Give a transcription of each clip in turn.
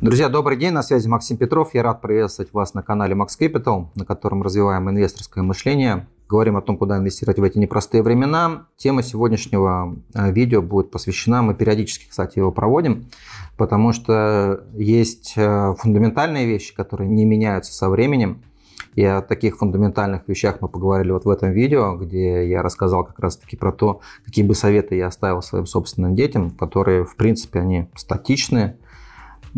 Друзья, добрый день, на связи Максим Петров. Я рад приветствовать вас на канале Max Capital, на котором развиваем инвесторское мышление. Говорим о том, куда инвестировать в эти непростые времена. Тема сегодняшнего э, видео будет посвящена, мы периодически, кстати, его проводим, потому что есть э, фундаментальные вещи, которые не меняются со временем. И о таких фундаментальных вещах мы поговорили вот в этом видео, где я рассказал как раз-таки про то, какие бы советы я оставил своим собственным детям, которые, в принципе, они статичные,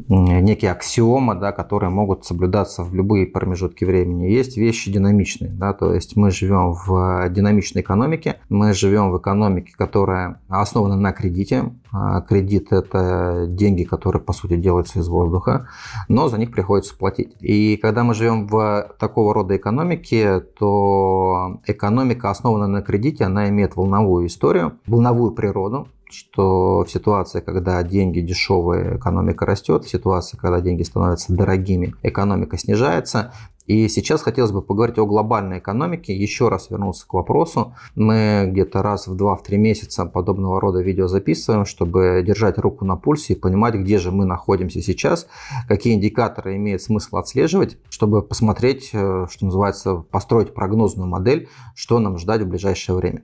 некие аксиомы, да, которые могут соблюдаться в любые промежутки времени. Есть вещи динамичные, да, то есть мы живем в динамичной экономике, мы живем в экономике, которая основана на кредите. А кредит – это деньги, которые, по сути, делаются из воздуха, но за них приходится платить. И когда мы живем в такого рода экономике, то экономика, основанная на кредите, она имеет волновую историю, волновую природу, что в ситуации, когда деньги дешевые, экономика растет, в ситуации, когда деньги становятся дорогими, экономика снижается, и сейчас хотелось бы поговорить о глобальной экономике. Еще раз вернуться к вопросу. Мы где-то раз в 2-3 месяца подобного рода видео записываем, чтобы держать руку на пульсе и понимать, где же мы находимся сейчас, какие индикаторы имеет смысл отслеживать, чтобы посмотреть, э, что называется, построить прогнозную модель, что нам ждать в ближайшее время.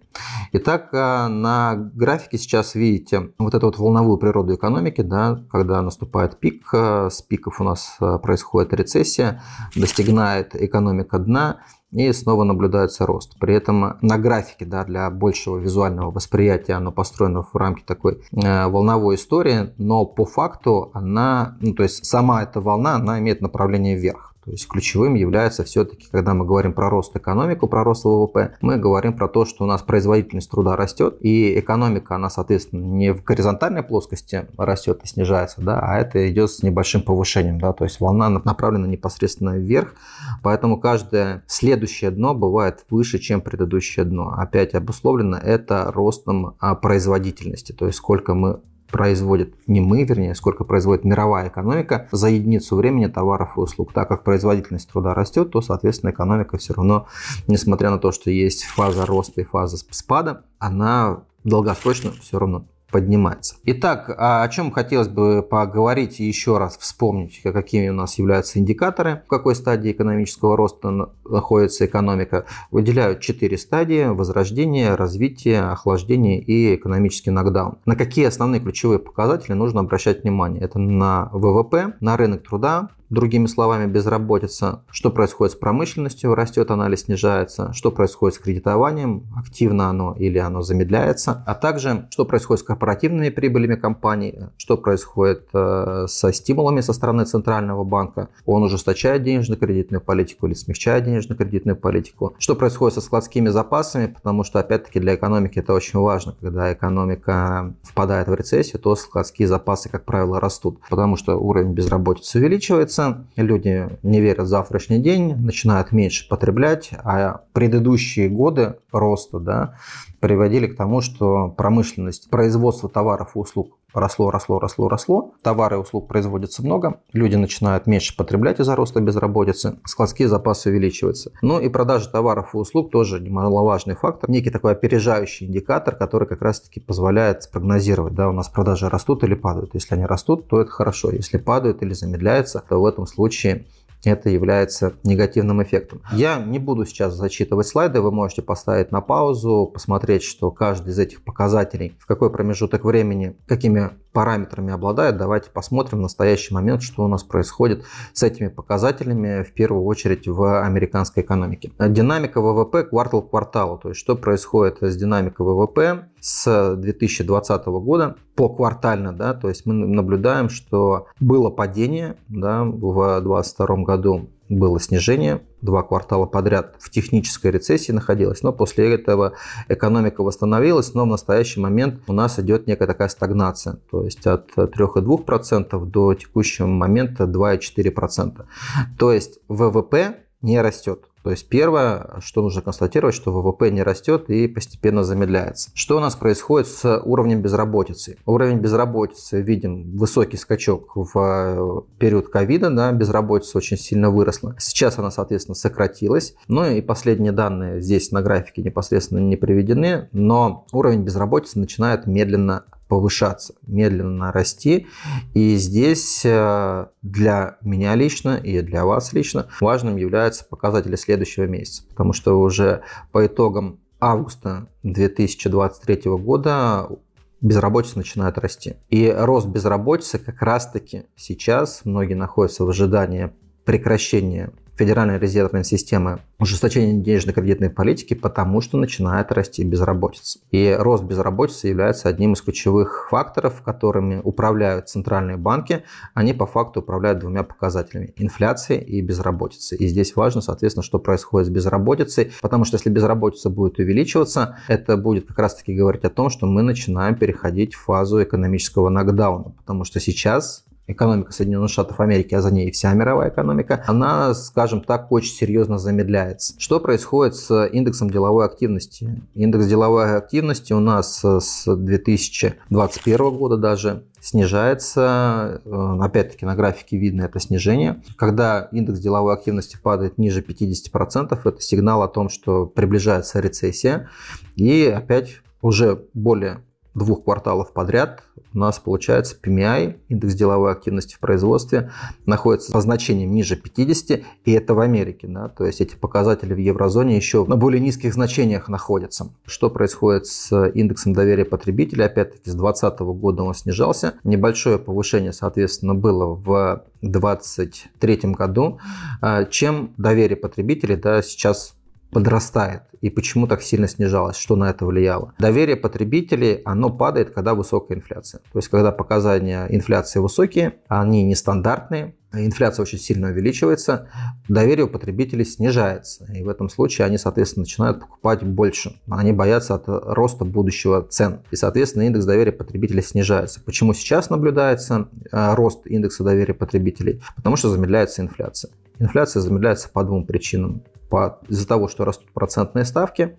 Итак, э, на графике сейчас видите вот эту вот волновую природу экономики, да, когда наступает пик, э, с пиков у нас происходит рецессия, достигает экономика дна, и снова наблюдается рост. При этом на графике да, для большего визуального восприятия оно построено в рамке такой э, волновой истории, но по факту она, ну, то есть сама эта волна, она имеет направление вверх. То есть ключевым является все-таки, когда мы говорим про рост экономики, про рост ВВП, мы говорим про то, что у нас производительность труда растет, и экономика, она, соответственно, не в горизонтальной плоскости растет и снижается, да, а это идет с небольшим повышением, да, то есть волна направлена непосредственно вверх, поэтому каждое следующее дно бывает выше, чем предыдущее дно. Опять обусловлено это ростом а, производительности, то есть сколько мы производит не мы, вернее, сколько производит мировая экономика за единицу времени товаров и услуг. Так как производительность труда растет, то, соответственно, экономика все равно, несмотря на то, что есть фаза роста и фаза спада, она долгосрочно все равно поднимается. Итак, а о чем хотелось бы поговорить и еще раз вспомнить, какими у нас являются индикаторы, в какой стадии экономического роста находится экономика. Выделяют четыре стадии – возрождение, развитие, охлаждение и экономический нокдаун. На какие основные ключевые показатели нужно обращать внимание? Это на ВВП, на рынок труда, Другими словами, безработица. Что происходит с промышленностью? Растет она или снижается? Что происходит с кредитованием? Активно оно или оно замедляется? А также, что происходит с корпоративными прибылями компаний? Что происходит э, со стимулами со стороны Центрального банка? Он ужесточает денежно-кредитную политику или смягчает денежно-кредитную политику? Что происходит со складскими запасами? Потому что, опять-таки, для экономики это очень важно. Когда экономика впадает в рецессию, то складские запасы, как правило, растут. Потому что уровень безработицы увеличивается, меняется, люди не верят в завтрашний день, начинают меньше потреблять, а предыдущие годы роста да, приводили к тому, что промышленность, производство товаров и услуг росло, росло, росло, росло. Товары и услуг производится много, люди начинают меньше потреблять из-за роста безработицы, складские запасы увеличиваются. Ну и продажа товаров и услуг тоже немаловажный фактор, некий такой опережающий индикатор, который как раз-таки позволяет спрогнозировать, да, у нас продажи растут или падают. Если они растут, то это хорошо. Если падают или замедляются, то в этом случае это является негативным эффектом. Я не буду сейчас зачитывать слайды, вы можете поставить на паузу, посмотреть, что каждый из этих показателей, в какой промежуток времени, какими параметрами обладает. Давайте посмотрим в настоящий момент, что у нас происходит с этими показателями, в первую очередь в американской экономике. Динамика ВВП квартал к кварталу, то есть что происходит с динамикой ВВП с 2020 года по квартально, да, то есть мы наблюдаем, что было падение да, в 2022 году было снижение, два квартала подряд в технической рецессии находилась, но после этого экономика восстановилась, но в настоящий момент у нас идет некая такая стагнация, то есть от 3,2% до текущего момента 2,4%. То есть ВВП не растет. То есть первое, что нужно констатировать, что ВВП не растет и постепенно замедляется. Что у нас происходит с уровнем безработицы? Уровень безработицы, видим высокий скачок в э, период ковида, да, безработица очень сильно выросла. Сейчас она, соответственно, сократилась. Ну и последние данные здесь на графике непосредственно не приведены, но уровень безработицы начинает медленно повышаться, медленно расти. И здесь э, для меня лично и для вас лично важным являются показатели следующего месяца, потому что уже по итогам августа 2023 года безработица начинает расти. И рост безработицы как раз-таки сейчас многие находятся в ожидании прекращения Федеральной резервной системы ужесточение денежно-кредитной политики, потому что начинает расти безработица. И рост безработицы является одним из ключевых факторов, которыми управляют центральные банки. Они по факту управляют двумя показателями – инфляцией и безработицей. И здесь важно, соответственно, что происходит с безработицей, потому что если безработица будет увеличиваться, это будет как раз-таки говорить о том, что мы начинаем переходить в фазу экономического нокдауна, потому что сейчас экономика Соединенных Штатов Америки, а за ней и вся мировая экономика, она, скажем так, очень серьезно замедляется. Что происходит с индексом деловой активности? Индекс деловой активности у нас с 2021 года даже снижается. Э, опять-таки на графике видно это снижение. Когда индекс деловой активности падает ниже 50%, это сигнал о том, что приближается рецессия. И опять уже более двух кварталов подряд у нас получается PMI, индекс деловой активности в производстве, находится по значениям ниже 50, и это в Америке. Да? То есть эти показатели в еврозоне еще на более низких значениях находятся. Что происходит с индексом доверия потребителей? Опять-таки с 2020 года он снижался. Небольшое повышение, соответственно, было в 2023 году. А, чем доверие потребителей да, сейчас подрастает и почему так сильно снижалось, что на это влияло. Доверие потребителей, оно падает, когда высокая инфляция. То есть, когда показания инфляции высокие, они нестандартные, инфляция очень сильно увеличивается, доверие у потребителей снижается. И в этом случае они, соответственно, начинают покупать больше. Они боятся от роста будущего цен. И, соответственно, индекс доверия потребителей снижается. Почему сейчас наблюдается э, рост индекса доверия потребителей? Потому что замедляется инфляция. Инфляция замедляется по двум причинам из-за того, что растут процентные ставки,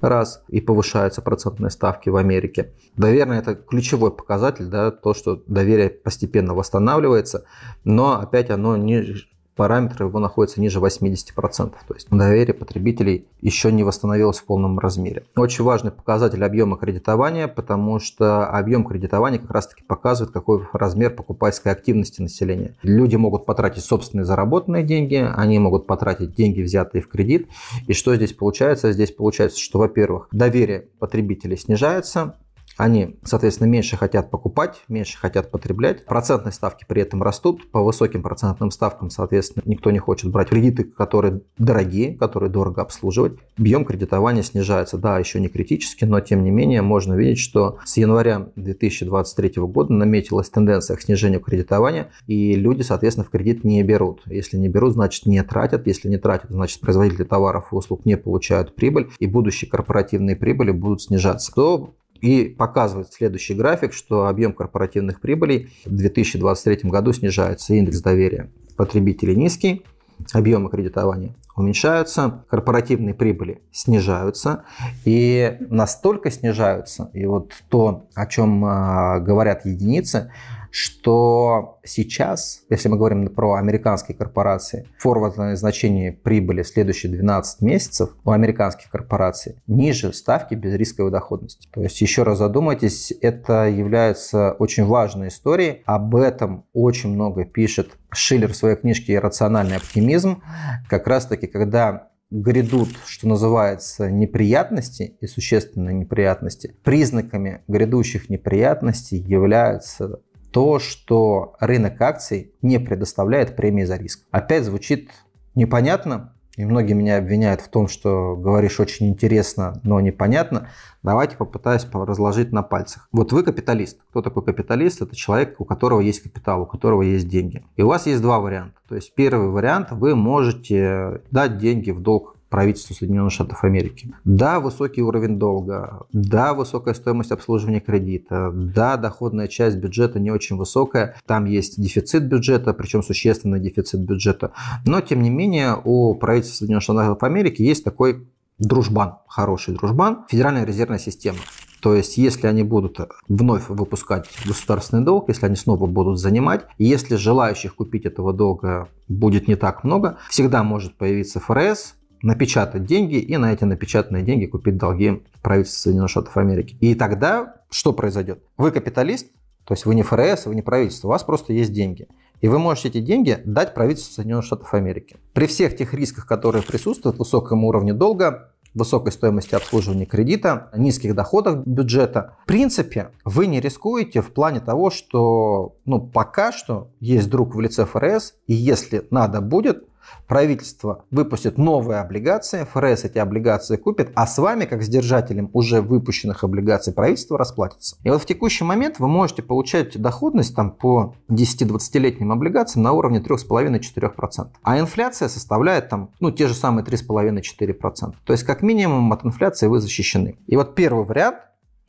раз, и повышаются процентные ставки в Америке. Наверное, это ключевой показатель, да, то, что доверие постепенно восстанавливается, но опять оно не параметр его находится ниже 80%. То есть доверие потребителей еще не восстановилось в полном размере. Очень важный показатель объема кредитования, потому что объем кредитования как раз-таки показывает, какой размер покупательской активности населения. Люди могут потратить собственные заработанные деньги, они могут потратить деньги, взятые в кредит. И что здесь получается? Здесь получается, что, во-первых, доверие потребителей снижается, они, соответственно, меньше хотят покупать, меньше хотят потреблять. Процентные ставки при этом растут. По высоким процентным ставкам, соответственно, никто не хочет брать кредиты, которые дорогие, которые дорого обслуживать. Объем кредитования снижается. Да, еще не критически, но тем не менее можно видеть, что с января 2023 года наметилась тенденция к снижению кредитования, и люди, соответственно, в кредит не берут. Если не берут, значит не тратят. Если не тратят, значит производители товаров и услуг не получают прибыль, и будущие корпоративные прибыли будут снижаться. То и показывает следующий график, что объем корпоративных прибылей в 2023 году снижается. Индекс доверия потребителей низкий, объемы кредитования уменьшаются, корпоративные прибыли снижаются и настолько снижаются, и вот то, о чем а, говорят единицы, что сейчас, если мы говорим про американские корпорации, форвардное значение прибыли следующие 12 месяцев у американских корпораций ниже ставки безрисковой доходности. То есть еще раз задумайтесь, это является очень важной историей. Об этом очень много пишет Шиллер в своей книжке «Иррациональный оптимизм». Как раз таки, когда грядут, что называется, неприятности и существенные неприятности, признаками грядущих неприятностей являются то, что рынок акций не предоставляет премии за риск. Опять звучит непонятно, и многие меня обвиняют в том, что говоришь очень интересно, но непонятно. Давайте попытаюсь разложить на пальцах. Вот вы капиталист. Кто такой капиталист? Это человек, у которого есть капитал, у которого есть деньги. И у вас есть два варианта. То есть первый вариант, вы можете дать деньги в долг правительству Соединенных Штатов Америки. Да, высокий уровень долга, да, высокая стоимость обслуживания кредита, да, доходная часть бюджета не очень высокая, там есть дефицит бюджета, причем существенный дефицит бюджета, но тем не менее у правительства Соединенных Штатов Америки есть такой дружбан, хороший дружбан, Федеральная резервная система. То есть, если они будут вновь выпускать государственный долг, если они снова будут занимать, если желающих купить этого долга будет не так много, всегда может появиться ФРС, напечатать деньги и на эти напечатанные деньги купить долги правительства Соединенных Штатов Америки. И тогда что произойдет? Вы капиталист, то есть вы не ФРС, вы не правительство, у вас просто есть деньги. И вы можете эти деньги дать правительству Соединенных Штатов Америки. При всех тех рисках, которые присутствуют, высоком уровне долга, высокой стоимости обслуживания кредита, низких доходах бюджета. В принципе, вы не рискуете в плане того, что ну, пока что есть друг в лице ФРС, и если надо будет, правительство выпустит новые облигации, ФРС эти облигации купит, а с вами, как с держателем уже выпущенных облигаций, правительство расплатится. И вот в текущий момент вы можете получать доходность там, по 10-20-летним облигациям на уровне 3,5-4%. А инфляция составляет там, ну, те же самые 3,5-4%. То есть, как минимум, от инфляции вы защищены. И вот первый вариант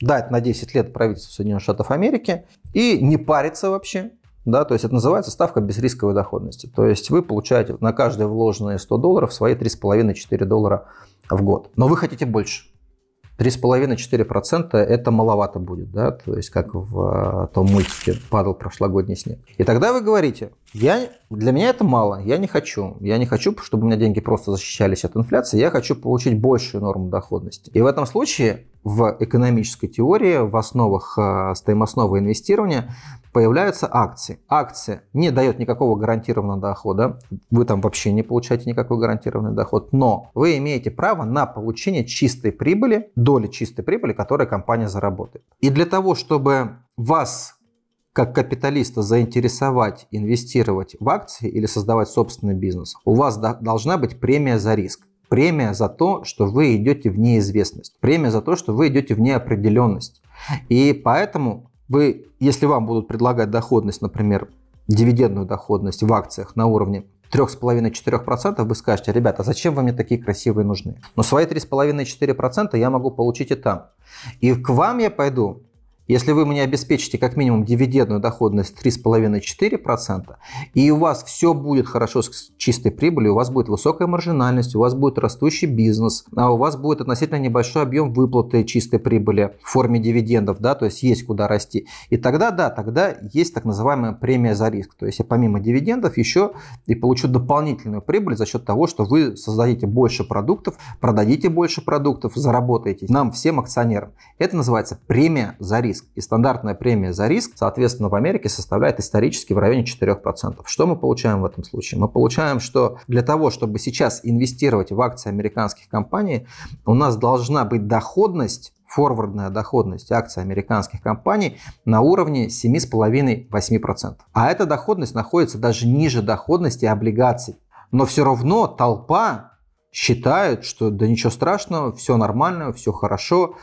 дать на 10 лет правительству Соединенных Штатов Америки и не париться вообще, да, то есть это называется ставка безрисковой доходности. То есть вы получаете на каждые вложенные 100 долларов свои 3,5-4 доллара в год. Но вы хотите больше. 3,5-4% это маловато будет, да, то есть как в том мультике падал прошлогодний снег. И тогда вы говорите, я, для меня это мало, я не хочу. Я не хочу, чтобы у меня деньги просто защищались от инфляции, я хочу получить большую норму доходности. И в этом случае в экономической теории, в основах э, стоимостного инвестирования появляются акции. Акция не дает никакого гарантированного дохода, вы там вообще не получаете никакой гарантированный доход, но вы имеете право на получение чистой прибыли, доли чистой прибыли, которую компания заработает. И для того, чтобы вас как капиталиста заинтересовать инвестировать в акции или создавать собственный бизнес, у вас должна быть премия за риск. Премия за то, что вы идете в неизвестность. Премия за то, что вы идете в неопределенность. И поэтому вы, если вам будут предлагать доходность, например, дивидендную доходность в акциях на уровне 3,5-4%, вы скажете, ребята, зачем вам мне такие красивые нужны? Но свои 3,5-4% я могу получить и там. И к вам я пойду если вы мне обеспечите как минимум дивидендную доходность 3,5-4%, и у вас все будет хорошо с чистой прибылью, у вас будет высокая маржинальность, у вас будет растущий бизнес, а у вас будет относительно небольшой объем выплаты чистой прибыли в форме дивидендов, да, то есть есть куда расти. И тогда, да, тогда есть так называемая премия за риск. То есть я помимо дивидендов еще и получу дополнительную прибыль за счет того, что вы создадите больше продуктов, продадите больше продуктов, заработаете нам, всем акционерам. Это называется премия за риск риск. И стандартная премия за риск, соответственно, в Америке составляет исторически в районе 4%. Что мы получаем в этом случае? Мы получаем, что для того, чтобы сейчас инвестировать в акции американских компаний, у нас должна быть доходность форвардная доходность акций американских компаний на уровне 7,5-8%. А эта доходность находится даже ниже доходности облигаций. Но все равно толпа считают, что да ничего страшного, все нормально, все хорошо,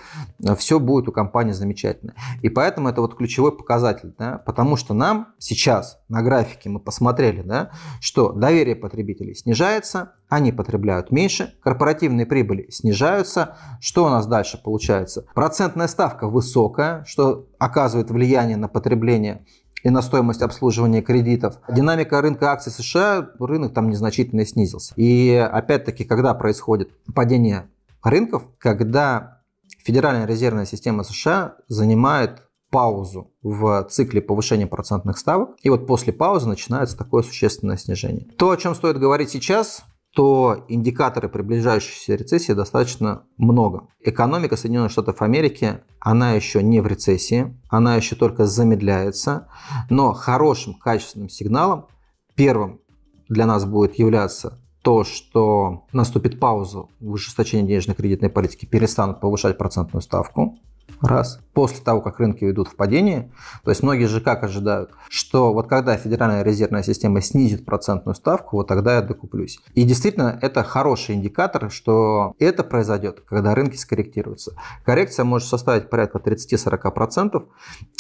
все будет у компании замечательно. И поэтому это вот ключевой показатель, да, потому что нам сейчас на графике мы посмотрели, да, что доверие потребителей снижается, они потребляют меньше, корпоративные прибыли снижаются. Что у нас дальше получается? Процентная ставка высокая, что оказывает влияние на потребление и на стоимость обслуживания кредитов. Динамика рынка акций США, рынок там незначительно снизился. И опять-таки, когда происходит падение рынков, когда Федеральная резервная система США занимает паузу в цикле повышения процентных ставок, и вот после паузы начинается такое существенное снижение. То, о чем стоит говорить сейчас, то индикаторы приближающейся рецессии достаточно много. Экономика Соединенных Штатов Америки, она еще не в рецессии, она еще только замедляется, но хорошим качественным сигналом первым для нас будет являться то, что наступит пауза в ужесточении денежно-кредитной политики, перестанут повышать процентную ставку. Раз. После того, как рынки ведут в падение, то есть многие же как ожидают, что вот когда Федеральная резервная система снизит процентную ставку, вот тогда я докуплюсь. И действительно, это хороший индикатор, что это произойдет, когда рынки скорректируются. Коррекция может составить порядка 30-40%,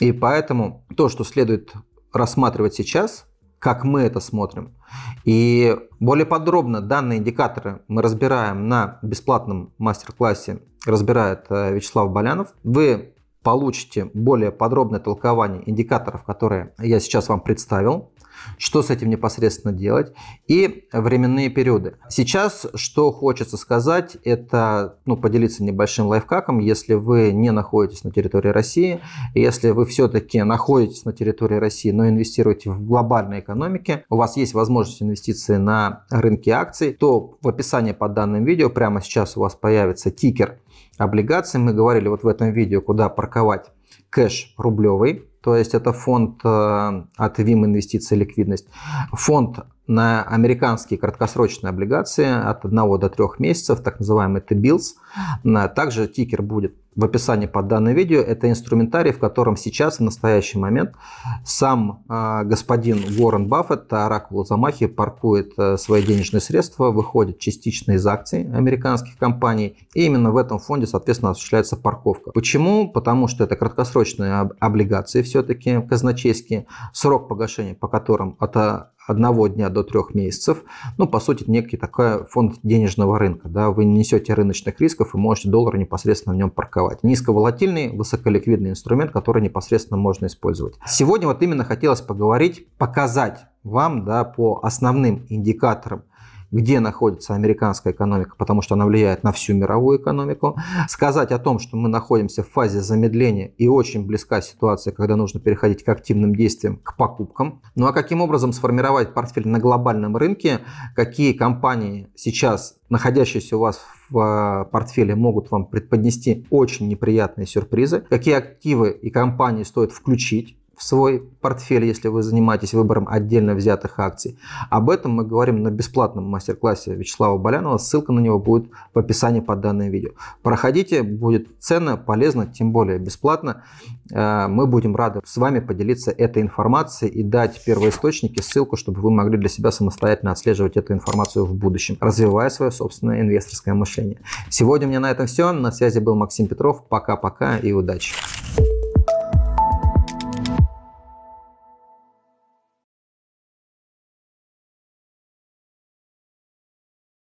и поэтому то, что следует рассматривать сейчас, как мы это смотрим. И более подробно данные индикаторы мы разбираем на бесплатном мастер-классе, разбирает э, Вячеслав Болянов. Вы получите более подробное толкование индикаторов, которые я сейчас вам представил. Что с этим непосредственно делать и временные периоды. Сейчас, что хочется сказать, это ну, поделиться небольшим лайфхаком, если вы не находитесь на территории России, если вы все-таки находитесь на территории России, но инвестируете в глобальной экономике, у вас есть возможность инвестиции на рынке акций, то в описании под данным видео прямо сейчас у вас появится тикер облигаций. Мы говорили вот в этом видео, куда парковать кэш рублевый, то есть это фонд э, от ВИМ инвестиции ликвидность. Фонд на американские краткосрочные облигации от 1 до 3 месяцев, так называемый T-bills. Также тикер будет в описании под данным видео. Это инструментарий, в котором сейчас, в настоящий момент, сам э, господин Уоррен Баффет, оракул Замахи, паркует э, свои денежные средства, выходит частично из акций американских компаний. И именно в этом фонде, соответственно, осуществляется парковка. Почему? Потому что это краткосрочные облигации все-таки казначейские, срок погашения по которым от одного дня до трех месяцев. Ну, по сути, некий такой фонд денежного рынка. Да? Вы не несете рыночных рисков и можете доллар непосредственно в нем парковать. Низковолатильный, высоколиквидный инструмент, который непосредственно можно использовать. Сегодня вот именно хотелось поговорить, показать вам да, по основным индикаторам где находится американская экономика, потому что она влияет на всю мировую экономику. Сказать о том, что мы находимся в фазе замедления и очень близка ситуация, когда нужно переходить к активным действиям, к покупкам. Ну а каким образом сформировать портфель на глобальном рынке, какие компании сейчас находящиеся у вас в а, портфеле могут вам преподнести очень неприятные сюрпризы, какие активы и компании стоит включить в свой портфель, если вы занимаетесь выбором отдельно взятых акций. Об этом мы говорим на бесплатном мастер-классе Вячеслава Болянова. Ссылка на него будет в описании под данным видео. Проходите, будет ценно, полезно, тем более бесплатно. Э, мы будем рады с вами поделиться этой информацией и дать первоисточники, ссылку, чтобы вы могли для себя самостоятельно отслеживать эту информацию в будущем, развивая свое собственное инвесторское мышление. Сегодня у меня на этом все. На связи был Максим Петров. Пока-пока и удачи.